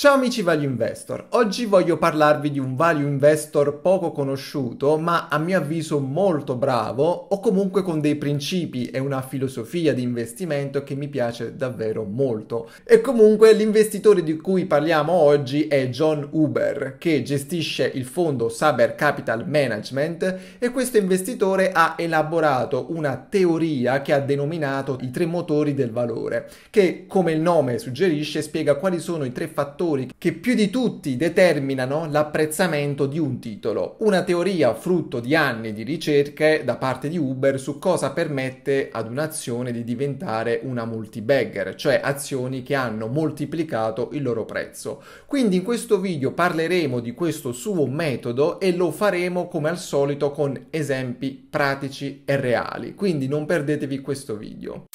Ciao amici value investor, oggi voglio parlarvi di un value investor poco conosciuto ma a mio avviso molto bravo o comunque con dei principi e una filosofia di investimento che mi piace davvero molto. E comunque l'investitore di cui parliamo oggi è John Uber che gestisce il fondo Saber Capital Management e questo investitore ha elaborato una teoria che ha denominato i tre motori del valore che come il nome suggerisce spiega quali sono i tre fattori fattori che più di tutti determinano l'apprezzamento di un titolo. Una teoria frutto di anni di ricerche da parte di Uber su cosa permette ad un'azione di diventare una multibagger, cioè azioni che hanno moltiplicato il loro prezzo. Quindi in questo video parleremo di questo suo metodo e lo faremo come al solito con esempi pratici e reali. Quindi non perdetevi questo video.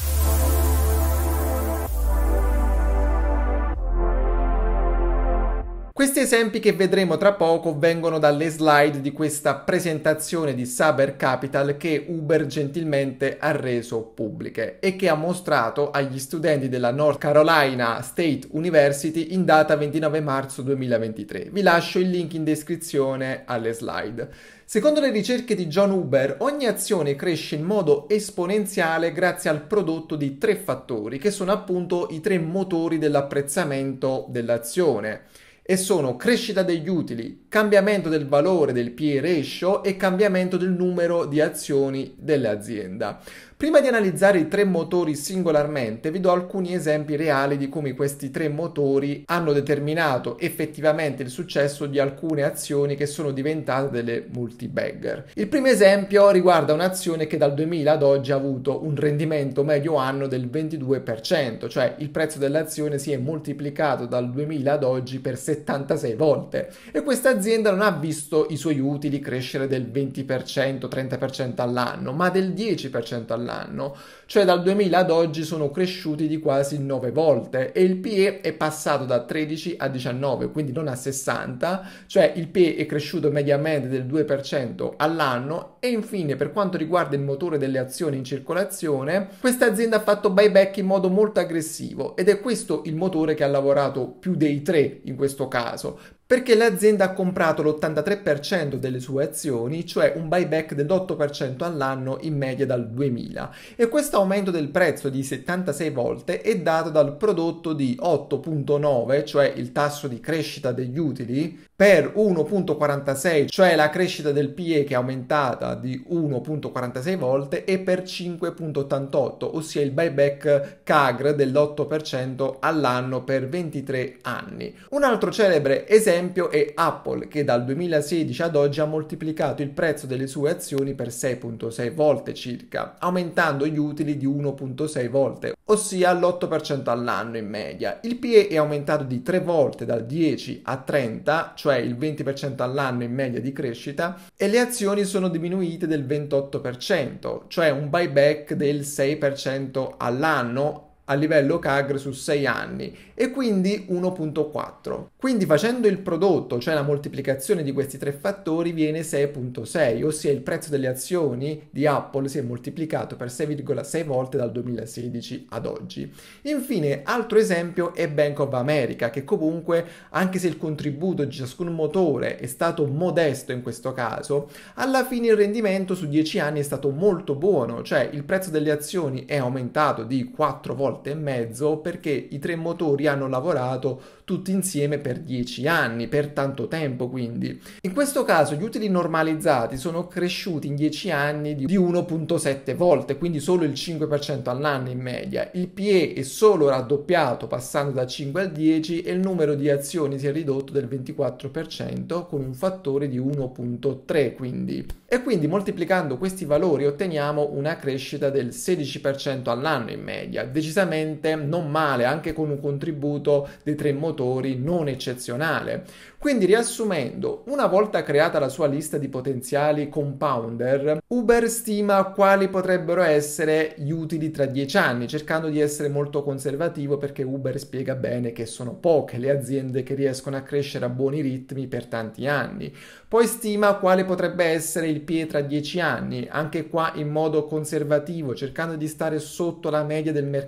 Questi esempi che vedremo tra poco vengono dalle slide di questa presentazione di Saber Capital che Uber gentilmente ha reso pubbliche e che ha mostrato agli studenti della North Carolina State University in data 29 marzo 2023. Vi lascio il link in descrizione alle slide. Secondo le ricerche di John Uber, ogni azione cresce in modo esponenziale grazie al prodotto di tre fattori, che sono appunto i tre motori dell'apprezzamento dell'azione e sono crescita degli utili, cambiamento del valore del PE ratio e cambiamento del numero di azioni dell'azienda. Prima di analizzare i tre motori singolarmente, vi do alcuni esempi reali di come questi tre motori hanno determinato effettivamente il successo di alcune azioni che sono diventate delle multibagger. Il primo esempio riguarda un'azione che dal 2000 ad oggi ha avuto un rendimento medio anno del 22%, cioè il prezzo dell'azione si è moltiplicato dal 2000 ad oggi per 76 volte e questa azienda non ha visto i suoi utili crescere del 20%, 30% all'anno, ma del 10% all'anno all'anno, cioè dal 2000 ad oggi sono cresciuti di quasi 9 volte e il PE è passato da 13 a 19, quindi non a 60, cioè il PE è cresciuto mediamente del 2% all'anno e infine per quanto riguarda il motore delle azioni in circolazione, questa azienda ha fatto buyback in modo molto aggressivo ed è questo il motore che ha lavorato più dei tre in questo caso, perché l'azienda ha comprato l'83% delle sue azioni, cioè un buyback dell'8% all'anno in media dal 2000 e questo aumento del prezzo di 76 volte è dato dal prodotto di 8.9, cioè il tasso di crescita degli utili, per 1.46, cioè la crescita del PE che è aumentata di 1.46 volte, e per 5.88, ossia il buyback CAGR dell'8% all'anno per 23 anni. Un altro celebre esempio è Apple, che dal 2016 ad oggi ha moltiplicato il prezzo delle sue azioni per 6.6 volte circa, aumentando gli utili di 1.6 volte, ossia l'8% all'anno in media. Il PE è aumentato di 3 volte dal 10 a 30, cioè il 20% all'anno in media di crescita, e le azioni sono diminuite del 28%, cioè un buyback del 6% all'anno a livello CAGR su 6 anni e quindi 1.4. Quindi facendo il prodotto, cioè la moltiplicazione di questi tre fattori, viene 6.6, ossia il prezzo delle azioni di Apple si è moltiplicato per 6,6 volte dal 2016 ad oggi. Infine, altro esempio è Bank of America, che comunque, anche se il contributo di ciascun motore è stato modesto in questo caso, alla fine il rendimento su 10 anni è stato molto buono, cioè il prezzo delle azioni è aumentato di 4 volte e mezzo perché i tre motori hanno lavorato tutti insieme per 10 anni, per tanto tempo quindi. In questo caso gli utili normalizzati sono cresciuti in 10 anni di 1.7 volte, quindi solo il 5% all'anno in media. Il PE è solo raddoppiato passando da 5 al 10 e il numero di azioni si è ridotto del 24% con un fattore di 1.3 quindi. E quindi moltiplicando questi valori otteniamo una crescita del 16% all'anno in media, decisamente non male anche con un contributo dei tre motori non eccezionale. Quindi riassumendo, una volta creata la sua lista di potenziali compounder, Uber stima quali potrebbero essere gli utili tra 10 anni, cercando di essere molto conservativo perché Uber spiega bene che sono poche le aziende che riescono a crescere a buoni ritmi per tanti anni. Poi stima quale potrebbe essere il PE tra 10 anni, anche qua in modo conservativo, cercando di stare sotto la media del mercato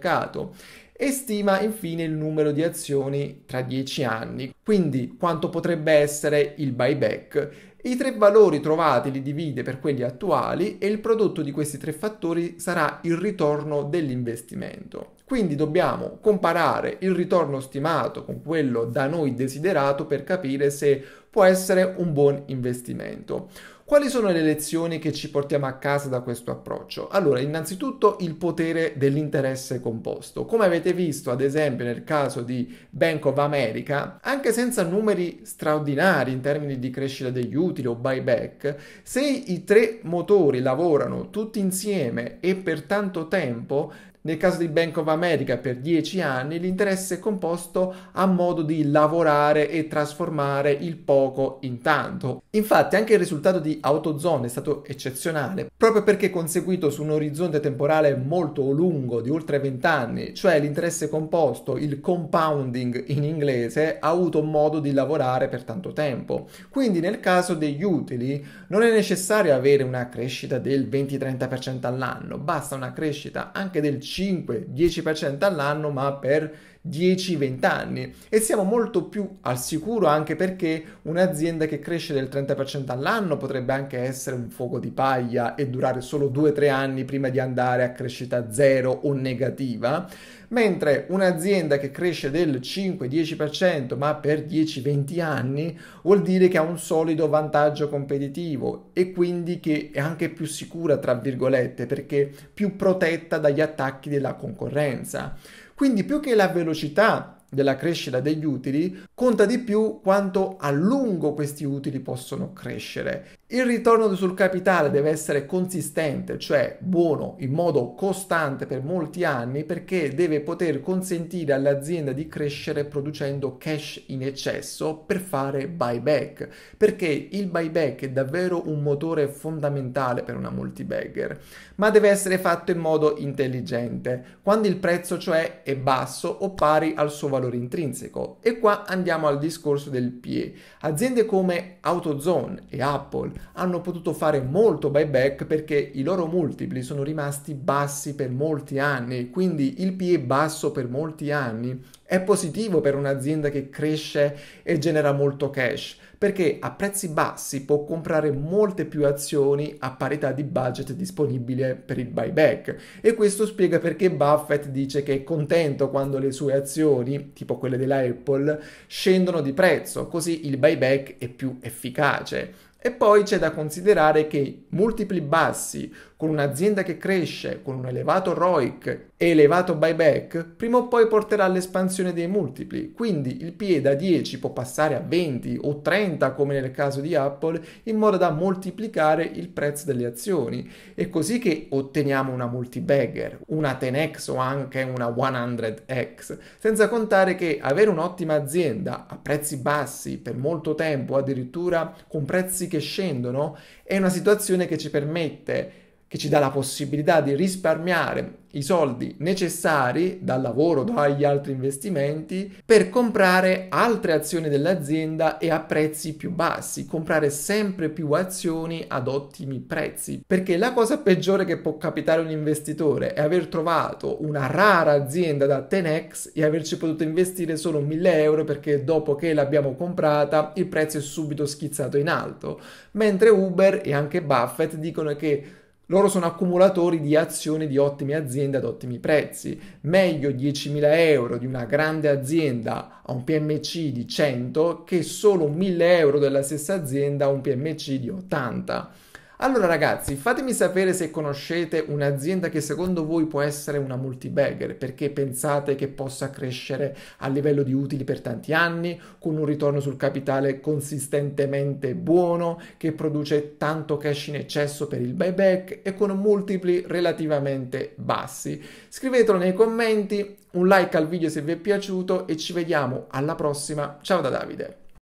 e stima infine il numero di azioni tra 10 anni, quindi quanto potrebbe essere il buyback. I tre valori trovati li divide per quelli attuali e il prodotto di questi tre fattori sarà il ritorno dell'investimento. Quindi dobbiamo comparare il ritorno stimato con quello da noi desiderato per capire se può essere un buon investimento. Quali sono le lezioni che ci portiamo a casa da questo approccio? Allora, innanzitutto il potere dell'interesse composto. Come avete visto, ad esempio, nel caso di Bank of America, anche senza numeri straordinari in termini di crescita degli utili o buyback, se i tre motori lavorano tutti insieme e per tanto tempo, nel caso di Bank of America per 10 anni l'interesse composto ha modo di lavorare e trasformare il poco in tanto. Infatti anche il risultato di AutoZone è stato eccezionale proprio perché conseguito su un orizzonte temporale molto lungo di oltre 20 anni, cioè l'interesse composto, il compounding in inglese, ha avuto modo di lavorare per tanto tempo. Quindi nel caso degli utili non è necessario avere una crescita del 20-30% all'anno, basta una crescita anche del 5 5-10% all'anno, ma per 10-20 anni e siamo molto più al sicuro anche perché un'azienda che cresce del 30% all'anno potrebbe anche essere un fuoco di paglia e durare solo 2-3 anni prima di andare a crescita zero o negativa, mentre un'azienda che cresce del 5-10% ma per 10-20 anni vuol dire che ha un solido vantaggio competitivo e quindi che è anche più sicura tra virgolette perché più protetta dagli attacchi della concorrenza. Quindi più che la velocità della crescita degli utili, conta di più quanto a lungo questi utili possono crescere. Il ritorno sul capitale deve essere consistente, cioè buono in modo costante per molti anni perché deve poter consentire all'azienda di crescere producendo cash in eccesso per fare buyback, perché il buyback è davvero un motore fondamentale per una multibagger, ma deve essere fatto in modo intelligente, quando il prezzo cioè è basso o pari al suo valore intrinseco. E qua andiamo al discorso del PE. Aziende come AutoZone e Apple hanno potuto fare molto buyback perché i loro multipli sono rimasti bassi per molti anni, quindi il PE basso per molti anni è positivo per un'azienda che cresce e genera molto cash, perché a prezzi bassi può comprare molte più azioni a parità di budget disponibile per il buyback. E questo spiega perché Buffett dice che è contento quando le sue azioni, tipo quelle della Apple, scendono di prezzo, così il buyback è più efficace. E poi c'è da considerare che multipli bassi con un'azienda che cresce, con un elevato ROIC e elevato buyback, prima o poi porterà all'espansione dei multipli. Quindi il PE da 10 può passare a 20 o 30 come nel caso di Apple, in modo da moltiplicare il prezzo delle azioni. È così che otteniamo una multibagger, una 10x o anche una 100x. Senza contare che avere un'ottima azienda a prezzi bassi per molto tempo, addirittura con prezzi che scendono, è una situazione che ci permette che ci dà la possibilità di risparmiare i soldi necessari dal lavoro, dagli altri investimenti per comprare altre azioni dell'azienda e a prezzi più bassi, comprare sempre più azioni ad ottimi prezzi. Perché la cosa peggiore che può capitare a un investitore è aver trovato una rara azienda da 10x e averci potuto investire solo 1000 euro perché dopo che l'abbiamo comprata il prezzo è subito schizzato in alto. Mentre Uber e anche Buffett dicono che loro sono accumulatori di azioni di ottime aziende ad ottimi prezzi. Meglio 10.000 euro di una grande azienda a un PMC di 100 che solo 1.000 euro della stessa azienda a un PMC di 80. Allora ragazzi, fatemi sapere se conoscete un'azienda che secondo voi può essere una multibagger, perché pensate che possa crescere a livello di utili per tanti anni, con un ritorno sul capitale consistentemente buono, che produce tanto cash in eccesso per il buyback e con multipli relativamente bassi. Scrivetelo nei commenti, un like al video se vi è piaciuto e ci vediamo alla prossima. Ciao da Davide!